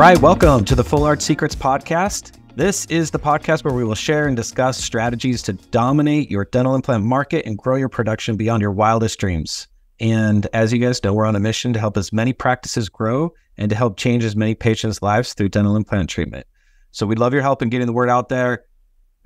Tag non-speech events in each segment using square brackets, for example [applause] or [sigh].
right, welcome to the Full Arch Secrets podcast. This is the podcast where we will share and discuss strategies to dominate your dental implant market and grow your production beyond your wildest dreams. And as you guys know, we're on a mission to help as many practices grow and to help change as many patients' lives through dental implant treatment. So we'd love your help in getting the word out there.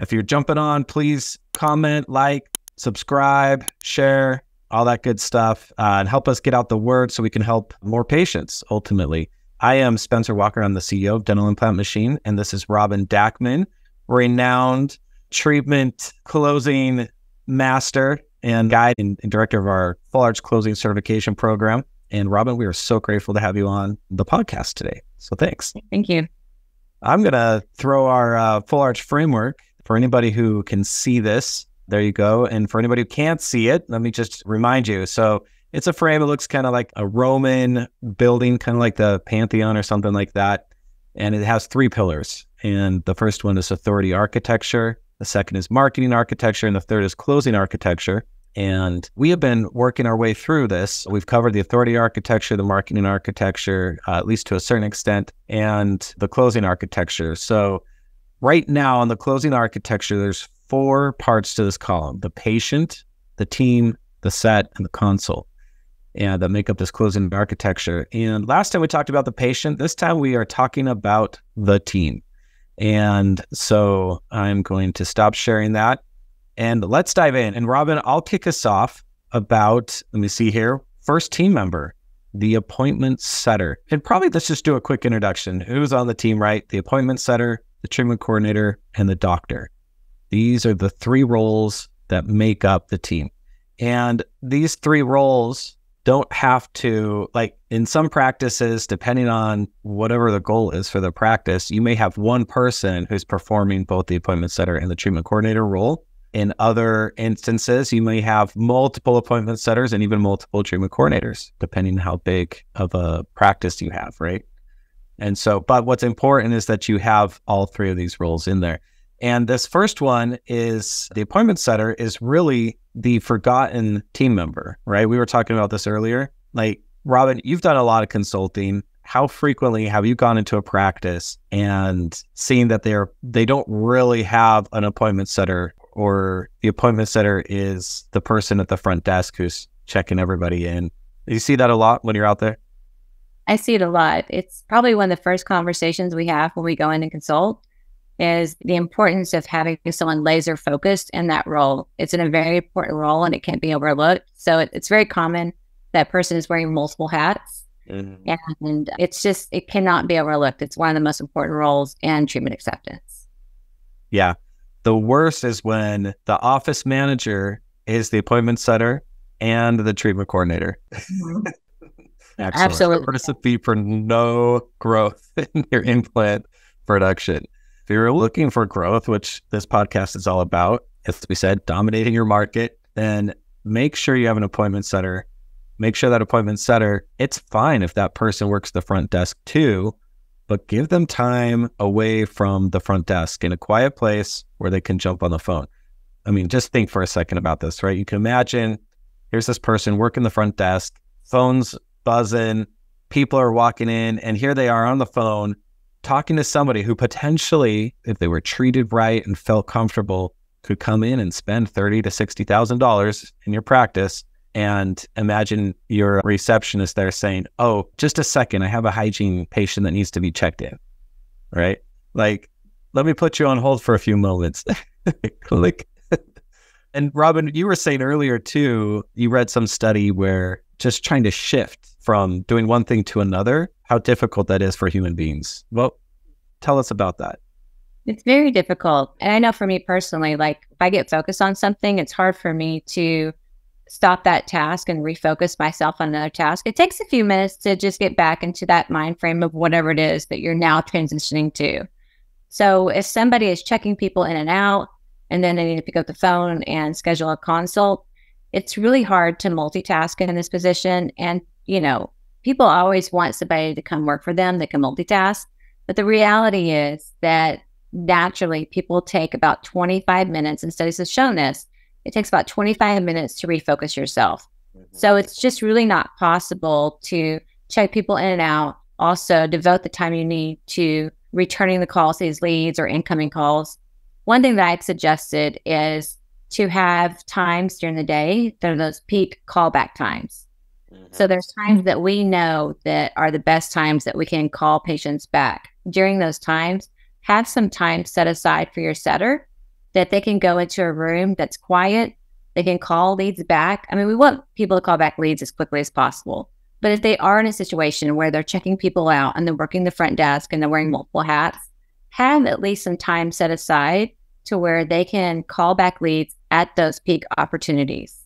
If you're jumping on, please comment, like, subscribe, share, all that good stuff, uh, and help us get out the word so we can help more patients ultimately. I am Spencer Walker. I'm the CEO of Dental Implant Machine, and this is Robin Dackman, renowned treatment closing master and guide and, and director of our Full Arch Closing Certification Program. And Robin, we are so grateful to have you on the podcast today. So thanks. Thank you. I'm going to throw our uh, Full Arch framework for anybody who can see this. There you go. And for anybody who can't see it, let me just remind you. So it's a frame. It looks kind of like a Roman building, kind of like the Pantheon or something like that. And it has three pillars. And the first one is authority architecture. The second is marketing architecture. And the third is closing architecture. And we have been working our way through this. We've covered the authority architecture, the marketing architecture, uh, at least to a certain extent, and the closing architecture. So, right now on the closing architecture, there's four parts to this column the patient, the team, the set, and the console and that make up this closing architecture. And last time we talked about the patient. This time we are talking about the team. And so I'm going to stop sharing that and let's dive in. And Robin, I'll kick us off about, let me see here, first team member, the appointment setter. And probably let's just do a quick introduction. Who's on the team, right? The appointment setter, the treatment coordinator, and the doctor. These are the three roles that make up the team. And these three roles don't have to like in some practices depending on whatever the goal is for the practice you may have one person who's performing both the appointment setter and the treatment coordinator role. In other instances you may have multiple appointment setters and even multiple treatment coordinators depending on how big of a practice you have right? And so but what's important is that you have all three of these roles in there and this first one is the appointment setter is really the forgotten team member, right? We were talking about this earlier. Like, Robin, you've done a lot of consulting. How frequently have you gone into a practice and seen that they're they don't really have an appointment setter or the appointment setter is the person at the front desk who's checking everybody in? Do you see that a lot when you're out there? I see it a lot. It's probably one of the first conversations we have when we go in and consult is the importance of having someone laser focused in that role. It's in a very important role and it can't be overlooked. So it, it's very common that person is wearing multiple hats. Mm-hmm. And it's just, it cannot be overlooked. It's one of the most important roles in treatment acceptance. Yeah. The worst is when the office manager is the appointment setter and the treatment coordinator. Mm-hmm. [laughs] Absolutely. Recipe for no growth [laughs] in your implant production. If you're looking for growth, which this podcast is all about, as we said, dominating your market, then make sure you have an appointment setter. Make sure that appointment setter, it's fine if that person works the front desk too, but give them time away from the front desk in a quiet place where they can jump on the phone. I mean, just think for a second about this, right? You can imagine here's this person working the front desk, phones buzzing, people are walking in, and here they are on the phone talking to somebody who potentially, if they were treated right and felt comfortable, could come in and spend thirty to sixty thousand dollars in your practice. And imagine your receptionist there saying, "Oh, just a second, I have a hygiene patient that needs to be checked in." Right? Like, let me put you on hold for a few moments. [laughs] Click. and Robin, you were saying earlier too, you read some study where just trying to shift from doing one thing to another, how difficult that is for human beings. Well, tell us about that. It's very difficult. And I know for me personally, like if I get focused on something, it's hard for me to stop that task and refocus myself on another task. It takes a few minutes to just get back into that mind frame of whatever it is that you're now transitioning to. So if somebody is checking people in and out and then they need to pick up the phone and schedule a consult, it's really hard to multitask in this position. And, you know, people always want somebody to come work for them that can multitask. But the reality is that naturally people take about 25 minutes, and studies have shown this, it takes about 25 minutes to refocus yourself. Mm-hmm. So it's just really not possible to check people in and out also devote the time you need to returning the calls, these leads or incoming calls. One thing that I've suggested is to have times during the day that are those peak callback times. Mm-hmm. So there's times that we know that are the best times that we can call patients back. During those times, have some time set aside for your setter that they can go into a room that's quiet. They can call leads back. I mean, we want people to call back leads as quickly as possible. But if they are in a situation where they're checking people out and they're working the front desk and they're wearing multiple hats, have at least some time set aside to where they can call back leads at those peak opportunities.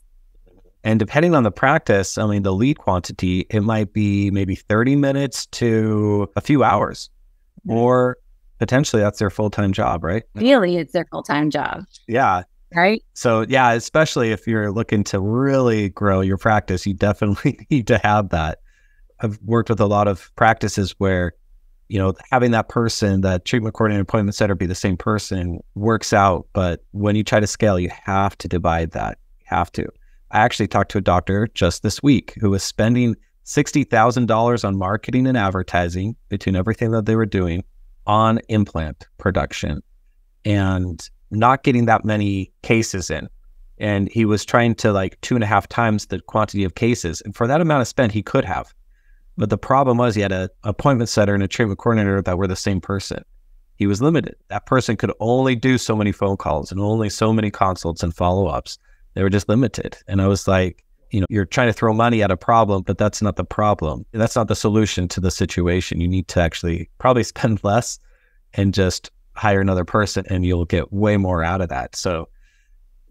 And depending on the practice, I mean, the lead quantity, it might be maybe 30 minutes to a few hours, or potentially that's their full time job, right? Really, it's their full time job. Yeah. Right. So, yeah, especially if you're looking to really grow your practice, you definitely [laughs] need to have that. I've worked with a lot of practices where, you know, having that person, that treatment coordinator, appointment setter be the same person works out. But when you try to scale, you have to divide that. You have to. I actually talked to a doctor just this week who was spending $60,000 on marketing and advertising between everything that they were doing on implant production and not getting that many cases in. And he was trying to like two and a half times the quantity of cases. And for that amount of spend, he could have. But the problem was he had an appointment setter and a treatment coordinator that were the same person. He was limited. That person could only do so many phone calls and only so many consults and follow ups. They were just limited. And I was like, you know, you're trying to throw money at a problem, but that's not the problem. That's not the solution to the situation. You need to actually probably [laughs] spend less and just hire another person and you'll get way more out of that. So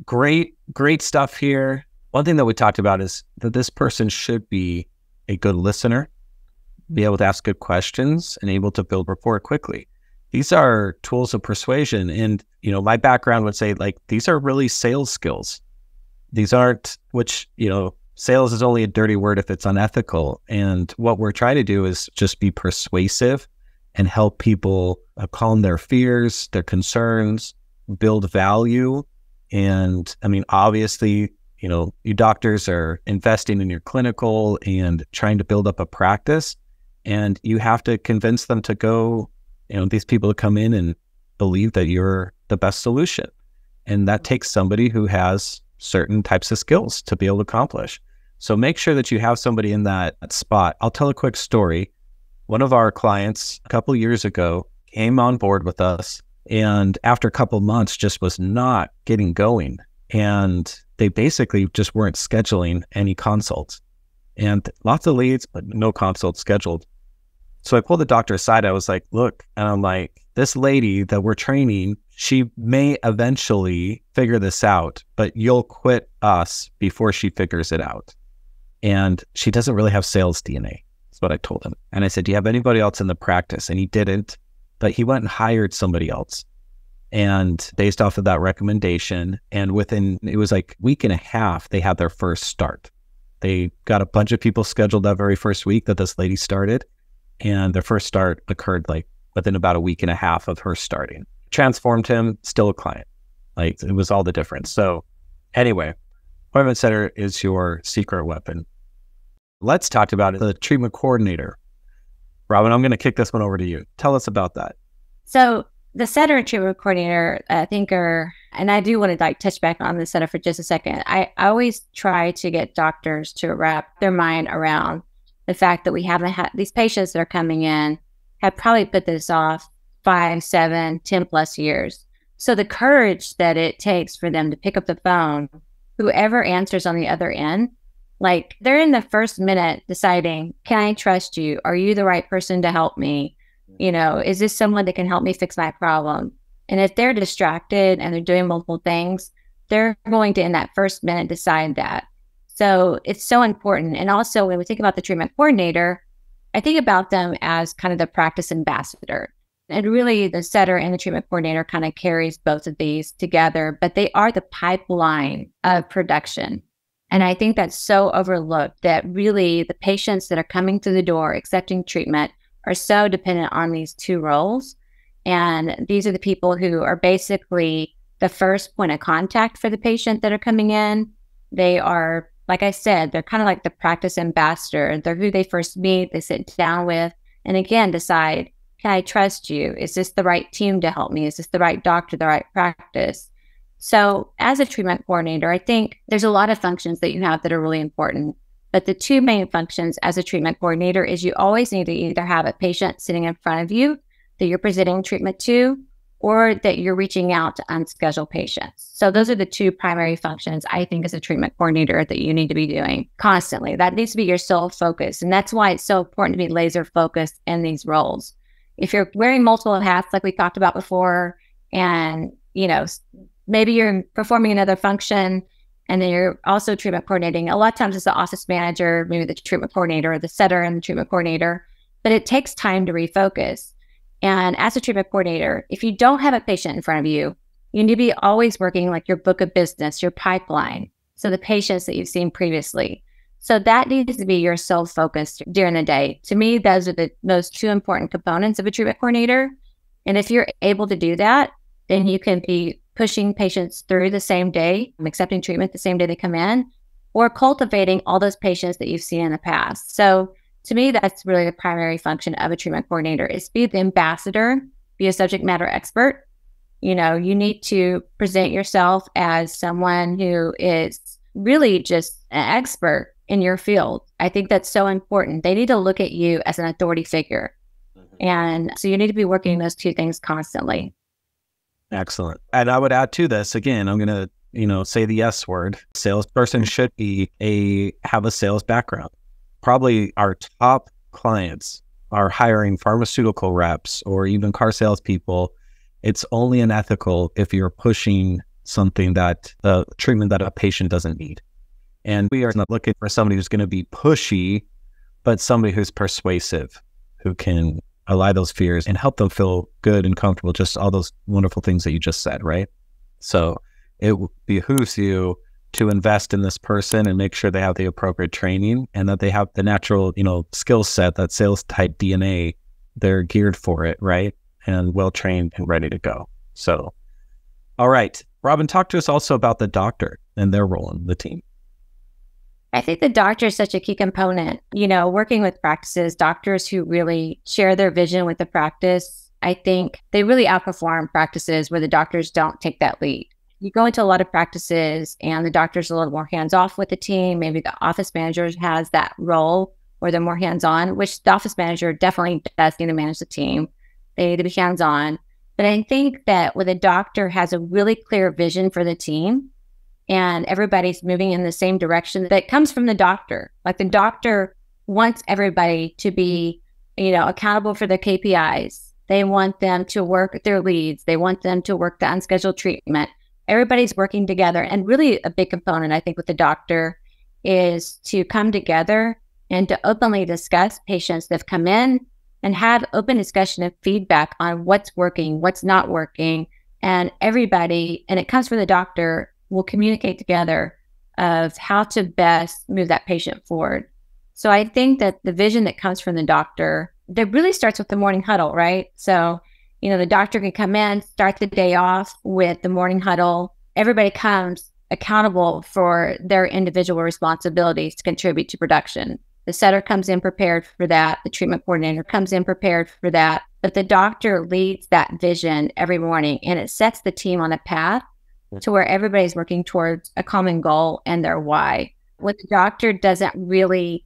great, great stuff here. One thing that we talked about is that this person should be a good listener, be able to ask good questions and able to build rapport quickly. These are tools of persuasion. And, you know, my background would say like these are really sales skills these aren't, which, you know, sales is only a dirty word if it's unethical. And what we're trying to do is just be persuasive and help people uh, calm their fears, their concerns, build value. And I mean, obviously, you know, you doctors are investing in your clinical and trying to build up a practice. And you have to convince them to go, you know, these people to come in and believe that you're the best solution. And that takes somebody who has certain types of skills to be able to accomplish. So make sure that you have somebody in that spot. I'll tell a quick story. One of our clients a couple years ago came on board with us and after a couple months just was not getting going and they basically just weren't scheduling any consults and lots of leads but no consults scheduled. So I pulled the doctor aside. I was like, "Look," and I'm like, "This lady that we're training she may eventually figure this out, but you'll quit us before she figures it out. And she doesn't really have sales DNA. That's what I told him. And I said, Do you have anybody else in the practice? And he didn't, but he went and hired somebody else. And based off of that recommendation, and within it was like week and a half, they had their first start. They got a bunch of people scheduled that very first week that this lady started. And their first start occurred like within about a week and a half of her starting transformed him, still a client. Like it was all the difference. So anyway, appointment setter is your secret weapon. Let's talk about the treatment coordinator. Robin, I'm going to kick this one over to you. Tell us about that. So the setter treatment coordinator, I think are, and I do want to like touch back on the setter for just a second. I, I always try to get doctors to wrap their mind around the fact that we haven't had these patients that are coming in have probably put this off five, seven, ten plus years. So the courage that it takes for them to pick up the phone, whoever answers on the other end, like they're in the first minute deciding, can I trust you? Are you the right person to help me? You know, is this someone that can help me fix my problem? And if they're distracted and they're doing multiple things, they're going to, in that first minute, decide that. So it's so important. And also, when we think about the treatment coordinator, I think about them as kind of the practice ambassador. And really, the setter and the treatment coordinator kind of carries both of these together, but they are the pipeline of production. And I think that's so overlooked that really the patients that are coming through the door accepting treatment are so dependent on these two roles. And these are the people who are basically the first point of contact for the patient that are coming in. They are, like I said, they're kind of like the practice ambassador. They're who they first meet, they sit down with, And again, decide can I trust you? Is this the right team to help me? Is this the right doctor, the right practice? So, as a treatment coordinator, I think there's a lot of functions that you have that are really important. But the two main functions as a treatment coordinator is you always need to either have a patient sitting in front of you that you're presenting treatment to, or that you're reaching out to unscheduled patients. So those are the two primary functions I think as a treatment coordinator that you need to be doing constantly. That needs to be your sole focus. And that's why it's so important to be laser focused in these roles. If you're wearing multiple hats like we talked about before and, you know, maybe you're performing another function and then you're also treatment coordinating. A lot of times it's the office manager, maybe the treatment coordinator or the setter and the treatment coordinator, but it takes time to refocus. And as a treatment coordinator, if you don't have a patient in front of you, you need to be always working like your book of business, your pipeline. So the patients that you've seen previously. So that needs to be your sole focus during the day. To me, those are the most two important components of a treatment coordinator. And if you're able to do that, then you can be pushing patients through the same day, accepting treatment the same day they come in, or cultivating all those patients that you've seen in the past. So to me, that's really the primary function of a treatment coordinator is be the ambassador, be a subject matter expert. You know, you need to present yourself as someone who is really just an expert in your field. I think that's so important. They need to look at you as an authority figure. Mm-hmm. And so you need to be working those two things constantly. Excellent. And I would add to this again, I'm going to, you know, say the S word. Salesperson should be a have a sales background probably our top clients are hiring pharmaceutical reps or even car salespeople. It's only unethical if you're pushing something that a uh, treatment that a patient doesn't need. And we are not looking for somebody who's going to be pushy, but somebody who's persuasive, who can allay those fears and help them feel good and comfortable. Just all those wonderful things that you just said, right? So it behooves you to invest in this person and make sure they have the appropriate training and that they have the natural, you know, skill set, that sales type DNA, they're geared for it, right? And well trained and ready to go. So, all right. Robin, talk to us also about the doctor and their role in the team. I think the doctor is such a key component. You know, working with practices, doctors who really share their vision with the practice, I think they really outperform practices where the doctors don't take that lead you go into a lot of practices and the doctor's a little more hands off with the team. Maybe the office manager has that role where they're more hands on, which the office manager definitely does need to manage the team. They need to be hands on. But I think that when a doctor has a really clear vision for the team and everybody's moving in the same direction that comes from the doctor, like the doctor wants everybody to be, you know, accountable for their KPIs. They want them to work their leads. They want them to work the unscheduled treatment everybody's working together. And really, a big component, I think, with the doctor is to come together and to openly discuss patients that have come in and have open discussion and feedback on what's working, what's not working. And everybody, and it comes from the doctor, will communicate together of how to best move that patient forward. So I think that the vision that comes from the doctor, that really starts with the morning huddle, right? So you know, the doctor can come in, start the day off with the morning huddle. Everybody comes accountable for their individual responsibilities to contribute to production. The setter comes in prepared for that. The treatment coordinator comes in prepared for that. But the doctor leads that vision every morning and it sets the team on a path to where everybody's working towards a common goal and their why. When the doctor doesn't really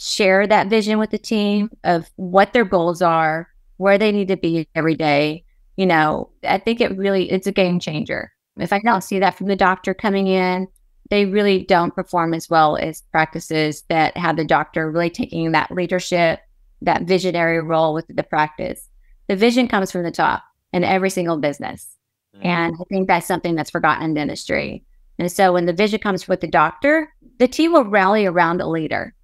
share that vision with the team of what their goals are, where they need to be every day. You know, I think it really it's a game changer. If I don't see that from the doctor coming in, they really don't perform as well as practices that have the doctor really taking that leadership, that visionary role with the practice. The vision comes from the top in every single business. Mm-hmm. And I think that's something that's forgotten in dentistry. And so when the vision comes with the doctor, the team will rally around a leader.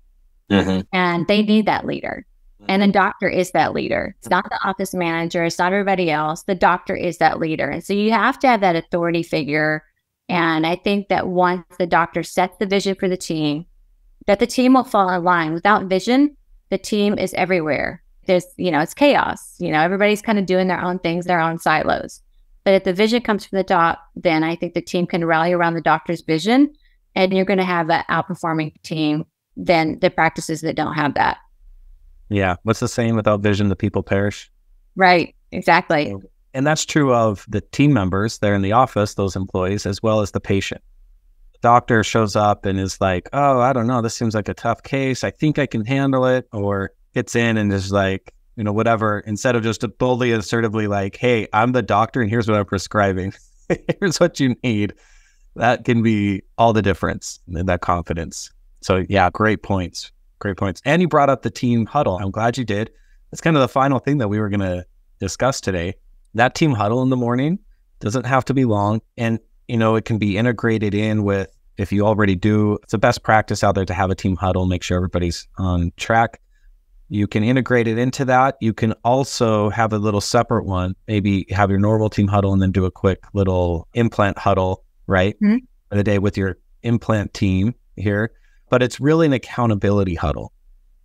Mm-hmm. And they need that leader. And the doctor is that leader. It's not the office manager, it's not everybody else. The doctor is that leader. And so you have to have that authority figure. And I think that once the doctor sets the vision for the team, that the team will fall in line. Without vision, the team is everywhere. There's, you know, it's chaos. You know, everybody's kind of doing their own things, their own silos. But if the vision comes from the top, then I think the team can rally around the doctor's vision and you're going to have that outperforming team than the practices that don't have that. Yeah. What's the saying? Without vision, the people perish. Right. Exactly. And that's true of the team members there in the office, those employees, as well as the patient. The doctor shows up and is like, oh, I don't know. This seems like a tough case. I think I can handle it. Or gets in and is like, you know, whatever, instead of just boldly assertively like, hey, I'm the doctor and here's what I'm prescribing. [laughs] here's what you need. That can be all the difference in that confidence. So yeah, great points. Great points. And you brought up the team huddle. I'm glad you did. That's kind of the final thing that we were going to discuss today. That team huddle in the morning doesn't have to be long. And, you know, it can be integrated in with if you already do, it's a best practice out there to have a team huddle, make sure everybody's on track. You can integrate it into that. You can also have a little separate one, maybe have your normal team huddle and then do a quick little implant huddle, right? Mm-hmm. For the day with your implant team here. But it's really an accountability huddle.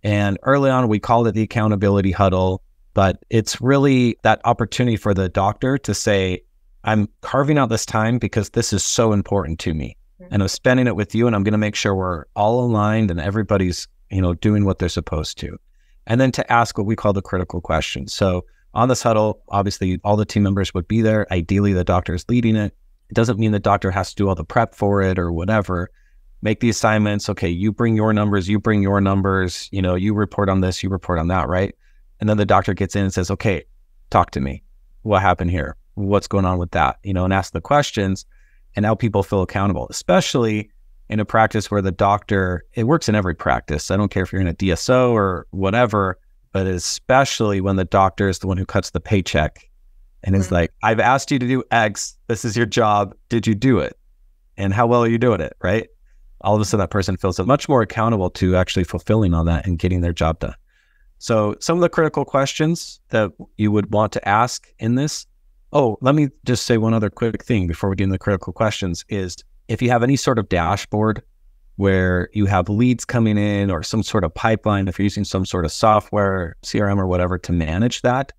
And early on, we called it the accountability huddle, but it's really that opportunity for the doctor to say, I'm carving out this time because this is so important to me. Mm-hmm. And I'm spending it with you, and I'm going to make sure we're all aligned and everybody's, you know, doing what they're supposed to and then to ask what we call the critical questions. So on this huddle, obviously all the team members would be there. Ideally, the doctor is leading it. It doesn't mean the doctor has to do all the prep for it or whatever. Make the assignments. Okay, you bring your numbers, you bring your numbers, you know, you report on this, you report on that, right? And then the doctor gets in and says, okay, talk to me. What happened here? What's going on with that? You know, and ask the questions and how people feel accountable, especially in a practice where the doctor, it works in every practice. I don't care if you're in a DSO or whatever, but especially when the doctor is the one who cuts the paycheck and is mm-hmm. like, I've asked you to do X. This is your job. Did you do it? And how well are you doing it? Right. All of a sudden, that person feels much more accountable to actually fulfilling all that and getting their job done. So, some of the critical questions that you would want to ask in this. Oh, let me just say one other quick thing before we get into the critical questions is if you have any sort of dashboard where you have leads coming in or some sort of pipeline, if you're using some sort of software, CRM or whatever to manage that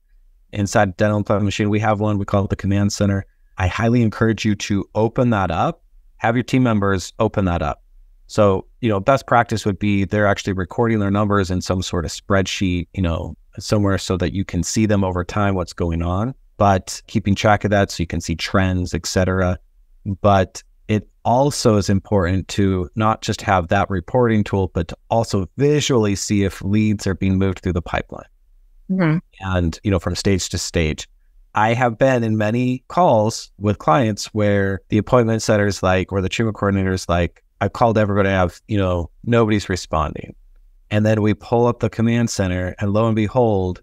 inside Dental Implant Machine, we have one, we call it the Command Center. I highly encourage you to open that up, have your team members open that up. So, you know, best practice would be they're actually recording their numbers in some sort of spreadsheet, you know, somewhere so that you can see them over time, what's going on, but keeping track of that so you can see trends, et cetera. But it also is important to not just have that reporting tool, but to also visually see if leads are being moved through the pipeline. Mm-hmm. And, you know, from stage to stage. I have been in many calls with clients where the appointment setter is like, or the treatment coordinator is like, I've called everybody, I've, you know, nobody's responding. And then we pull up the command center and lo and behold,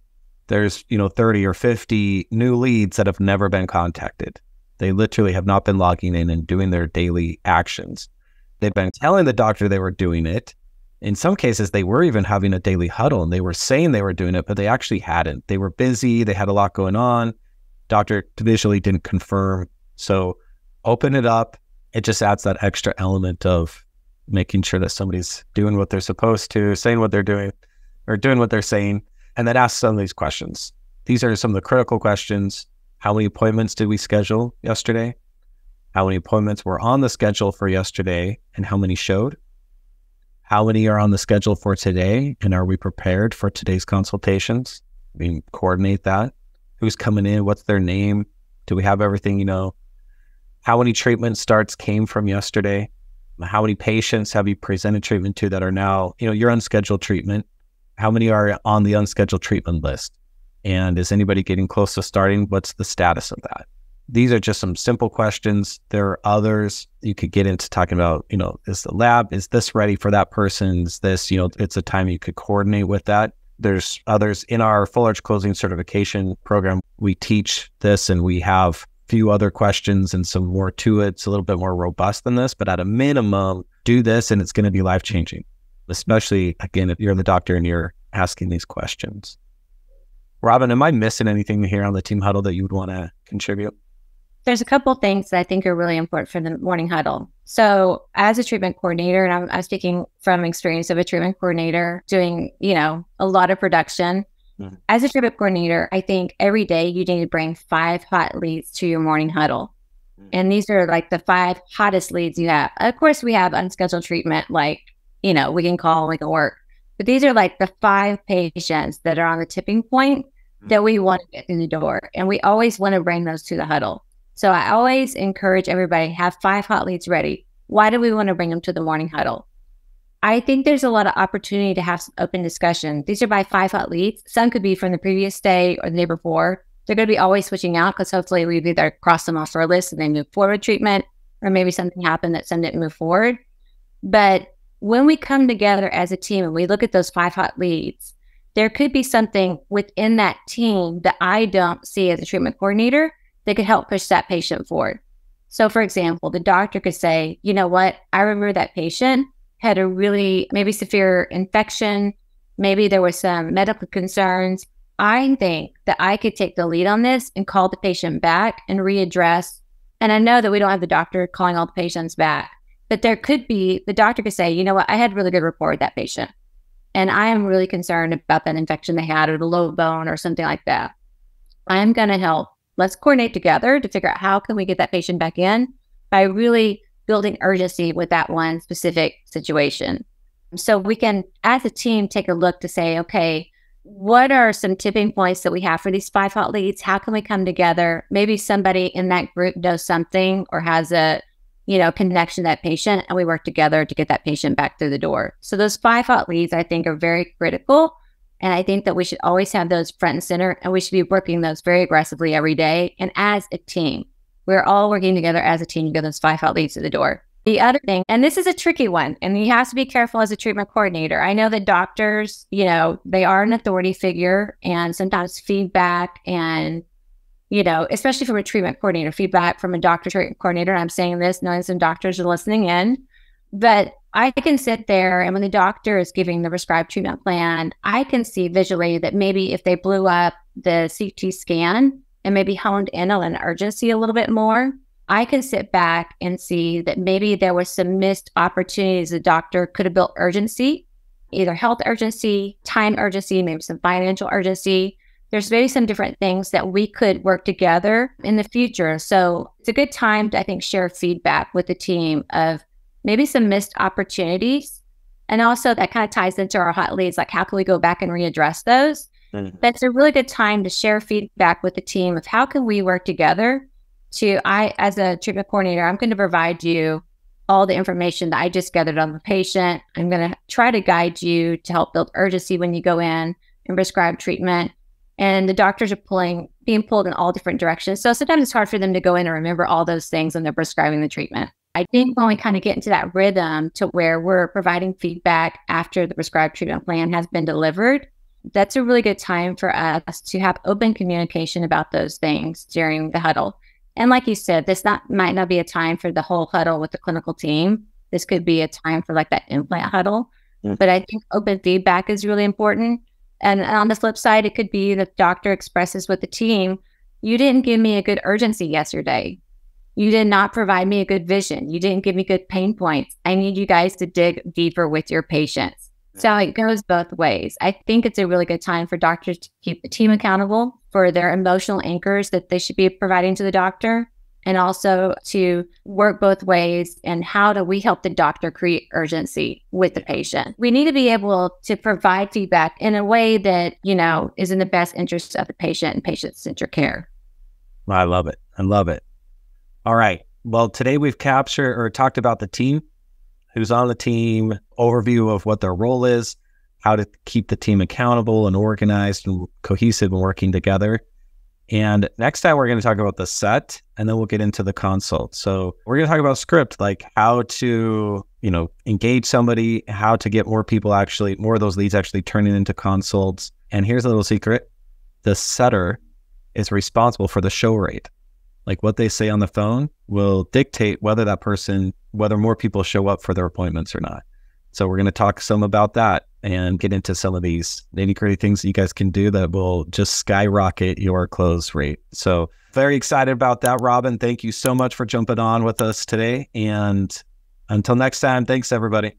there's, you know, 30 or 50 new leads that have never been contacted. They literally have not been logging in and doing their daily actions. They've been telling the doctor they were doing it. In some cases, they were even having a daily huddle and they were saying they were doing it, but they actually hadn't. They were busy, they had a lot going on. Doctor visually didn't confirm. So open it up. It just adds that extra element of making sure that somebody's doing what they're supposed to, saying what they're doing, or doing what they're saying, and then ask some of these questions. These are some of the critical questions how many appointments did we schedule yesterday? How many appointments were on the schedule for yesterday and how many showed? How many are on the schedule for today? And are we prepared for today's consultations? We coordinate that. Who's coming in? What's their name? Do we have everything, you know? How many treatment starts came from yesterday? How many patients have you presented treatment to that are now, you know, your unscheduled treatment? How many are on the unscheduled treatment list? And is anybody getting close to starting? What's the status of that? These are just some simple questions. There are others you could get into talking about, you know, is the lab, is this ready for that person? Is this, you know, it's a time you could coordinate with that. There's others in our full arch closing certification program. We teach this and we have a few other questions and some more to it. It's a little bit more robust than this, but at a minimum, do this and it's going to be life changing, especially again, if you're the doctor and you're asking these questions. Robin, am I missing anything here on the team huddle that you would want to contribute? There's a couple things that I think are really important for the morning huddle. So, as a treatment coordinator, and I'm, I'm speaking from experience of a treatment coordinator doing, you know, a lot of production. Mm-hmm. As a treatment coordinator, I think every day you need to bring five hot leads to your morning huddle. Mm-hmm. And these are like the five hottest leads you have. Of course, we have unscheduled treatment, like, you know, we can call, we can work But these are like the five patients that are on the tipping point hmm. that we want to get in the door. And we always want to bring those to the huddle. So I always encourage everybody have five hot leads ready. Why do we want to bring them to the morning huddle? I think there's a lot of opportunity to have some open discussion. These are by five hot leads. Some could be from the previous day or the day before. They're going to be always switching out because hopefully we've either crossed them off our list and they move forward treatment, or maybe something happened that some didn't move forward. But when we come together as a team and we look at those five hot leads, there could be something within that team that I don't see as a treatment coordinator that could help push that patient forward. So, for example, the doctor could say, you know what, I remember that patient had a really maybe severe infection, maybe there was some medical concerns. I think that I could take the lead on this and call the patient back and readdress. And I know that we don't have the doctor calling all the patients back, but there could be the doctor could say, you know what, I had really good rapport with that patient. And I am really concerned about that infection they had or the low bone or something like that. I am going to help. Let's coordinate together to figure out how can we get that patient back in by really building urgency with that one specific situation. So we can, as a team, take a look to say, okay, what are some tipping points that we have for these five hot leads? How can we come together? Maybe somebody in that group knows something or has a you know, connection to that patient and we work together to get that patient back through the door. So those five hot leads I think are very critical. And I think that we should always have those front and center and we should be working those very aggressively every day and as a team. We're all working together as a team to get those five hot leads to the door. The other thing, and this is a tricky one, and you have to be careful as a treatment coordinator. I know that doctors, you know, they are an authority figure, and sometimes feedback and you know, especially from a treatment coordinator, feedback from a doctor treatment coordinator. I'm saying this knowing some doctors are listening in, but I can sit there and when the doctor is giving the prescribed treatment plan, I can see visually that maybe if they blew up the CT scan and maybe honed in on an urgency a little bit more, I can sit back and see that maybe there was some missed opportunities. The doctor could have built urgency, either health urgency, time urgency, maybe some financial urgency there's maybe some different things that we could work together in the future. So it's a good time to, I think, share feedback with the team of maybe some missed opportunities. And also that kind of ties into our hot leads, like how can we go back and readdress those? Mm-hmm. That's a really good time to share feedback with the team of how can we work together to I as a treatment coordinator, I'm going to provide you all the information that I just gathered on the patient. I'm going to try to guide you to help build urgency when you go in and prescribe treatment and the doctors are pulling being pulled in all different directions. So sometimes it's hard for them to go in and remember all those things when they're prescribing the treatment. I think when we kind of get into that rhythm to where we're providing feedback after the prescribed treatment plan has been delivered, that's a really good time for us to have open communication about those things during the huddle. And like you said, this not might not be a time for the whole huddle with the clinical team. This could be a time for like that implant huddle. Mm-hmm. But I think open feedback is really important. And on the flip side, it could be the doctor expresses with the team, you didn't give me a good urgency yesterday. You did not provide me a good vision. You didn't give me good pain points. I need you guys to dig deeper with your patients. So it goes both ways. I think it's a really good time for doctors to keep the team accountable for their emotional anchors that they should be providing to the doctor and also to work both ways and how do we help the doctor create urgency with the patient. We need to be able to provide feedback in a way that you know is in the best interest of the patient and patient-centered care. I love it. I love it. All right. Well today we've captured or talked about the team. Who's on the team overview of what their role is how to keep the team accountable and organized and cohesive and working together and next time we're going to talk about the set and then we'll get into the consult. So we're going to talk about script, like how to, you know, engage somebody, how to get more people actually, more of those leads actually turning into consults. And here's a little secret. The setter is responsible for the show rate. Like what they say on the phone will dictate whether that person, whether more people show up for their appointments or not. So we're going to talk some about that and get into some of these nitty gritty things that you guys can do that will just skyrocket your close rate. So very excited about that, Robin. Thank you so much for jumping on with us today. And until next time, thanks everybody.